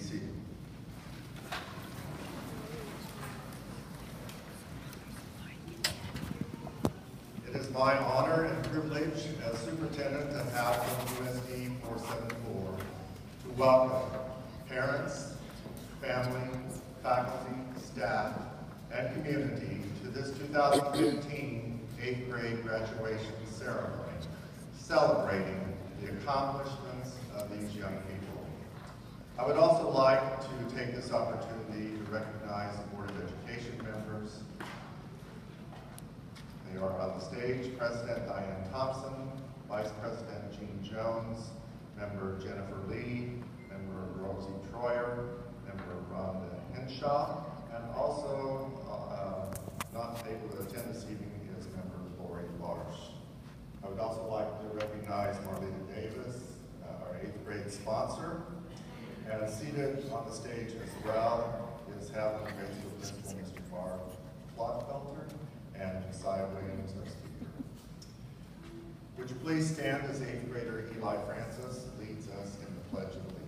seated. It is my honor and privilege as superintendent have from USD 474 to welcome parents, family, faculty, staff, and community to this 2015 eighth grade graduation ceremony, celebrating the accomplishments of these young people. I would also like to take this opportunity to recognize the Board of Education members. They are on the stage, President Diane Thompson, Vice President Jean Jones, Member Jennifer Lee, Member Rosie Troyer, Member Rhonda Henshaw, and also uh, not able to attend this evening is Member Lori Larsh. I would also like to recognize Marlena Davis, uh, our eighth grade sponsor, and seated on the stage as well is Grade School Principal Mr. Mark Plotfelter and Josiah Williams, our speaker. Would you please stand as eighth grader Eli Francis leads us in the Pledge of Allegiance.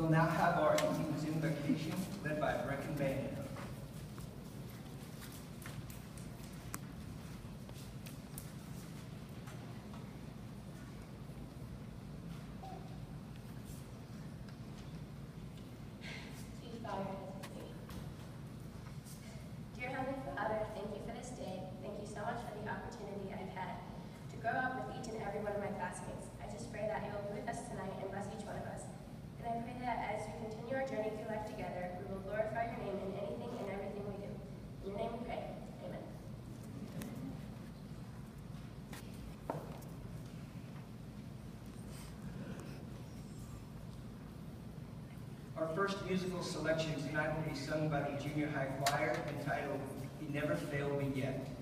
We'll now have our evening invocation led by Brecken Band. First musical selection tonight will be sung by the junior high choir entitled "He Never Failed Me Yet."